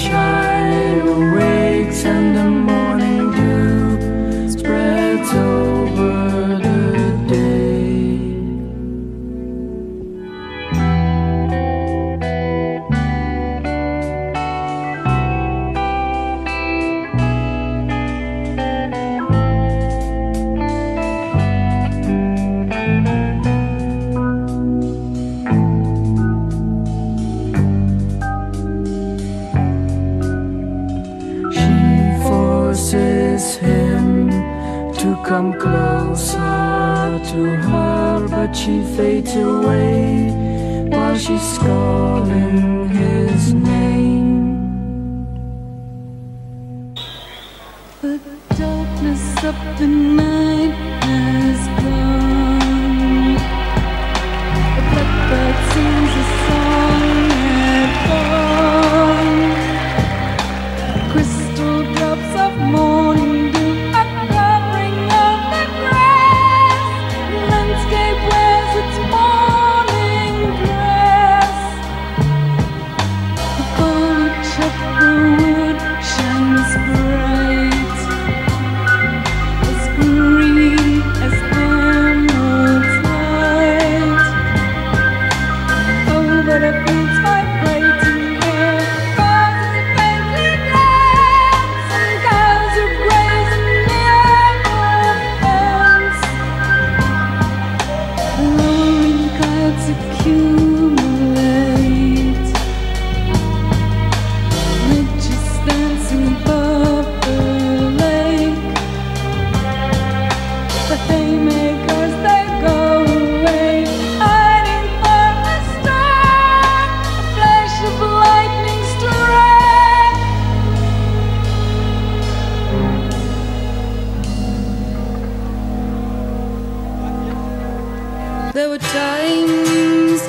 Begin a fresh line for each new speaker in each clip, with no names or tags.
sunshine. come closer to her, but she fades away while she's calling his name.
The darkness up the night.
There were times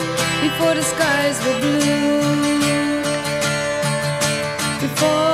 before the skies were blue. Before